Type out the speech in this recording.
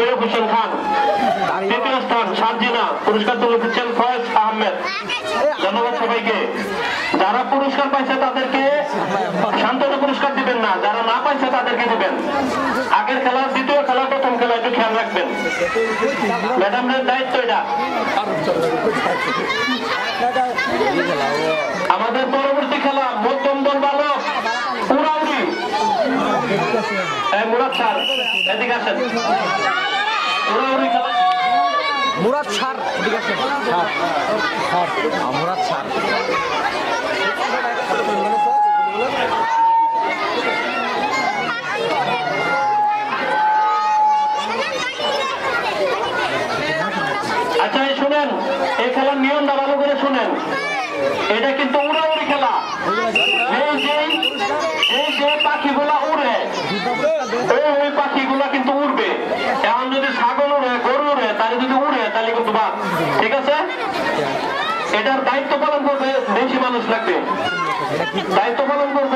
তৈয়ব হোসেন খান তৃতীয় স্থান পুরস্কার তুলে দিচ্ছেন ফয়েজ আহমেদ। ধন্যবাদ সবাইকে। যারা পুরস্কার পাইছে তাদেরকে শান্তনু পুরস্কার দিবেন না যারা না পাইছে তাদেরকে দিবেন। আগের খেলা দ্বিতীয় খেলা প্রথম খেলা একটু খেয়াল রাখবেন। ম্যাডামের দায়িত্ব এটা। আমাদের পরবর্তী খেলা মধ্যম দল বালক উড়াউড়ি মুরাদ স্যার এদিকে আসেন। মুরাদ ছাড় ঠিক আছে মুরাদ ছাড় আচ্ছা এই শুনেন এই খেলার নিয়মটা ভালো করে শুনেন। এটা কিন্তু উড়াউড়ি খেলা। এই যে পাখিগুলা উড়ে ওই ওই পাখিগুলা কিন্তু উড়বে বাদ ঠিক আছে? এটার দায়িত্ব পালন করবে বেশি মানুষ লাগবে। দায়িত্ব পালন করবে